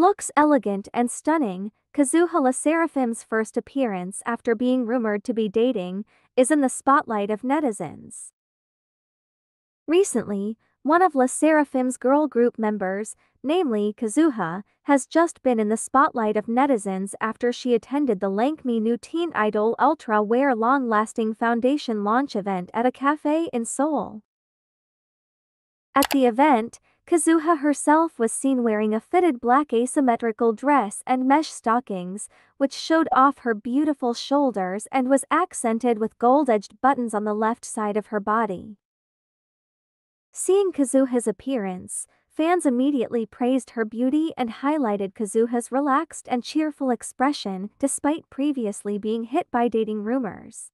Looks elegant and stunning, Kazuha LE SSERAFIM's first appearance after being rumored to be dating is in the spotlight of netizens. Recently, one of LE SSERAFIM's girl group members, namely Kazuha, has just been in the spotlight of netizens after she attended the Lancôme new teen idol ultra wear long-lasting foundation launch event at a cafe in Seoul. At the event, Kazuha herself was seen wearing a fitted black asymmetrical dress and mesh stockings, which showed off her beautiful shoulders and was accented with gold-edged buttons on the left side of her body. Seeing Kazuha's appearance, fans immediately praised her beauty and highlighted Kazuha's relaxed and cheerful expression despite previously being hit by dating rumors.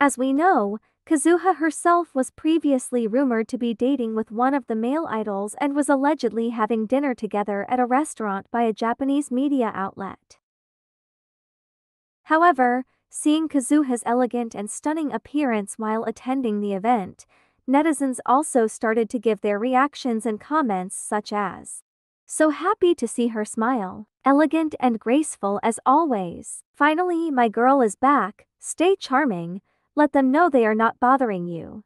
As we know, Kazuha herself was previously rumored to be dating with one of the male idols and was allegedly having dinner together at a restaurant by a Japanese media outlet. However, seeing Kazuha's elegant and stunning appearance while attending the event, netizens also started to give their reactions and comments such as, So happy to see her smile, elegant and graceful as always. Finally my girl is back, stay charming, let them know they are not bothering you.